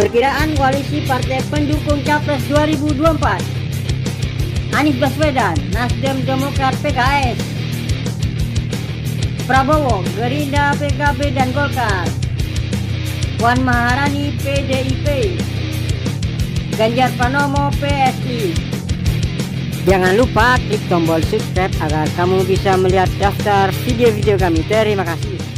Perkiraan koalisi partai pendukung Capres 2024 Anies Baswedan, Nasdem Demokrat PKS Prabowo, Gerinda, PKB dan Golkar. Puan Maharani PDIP Ganjar Pranomo PSI Jangan lupa klik tombol subscribe agar kamu bisa melihat daftar video-video kami. Terima kasih.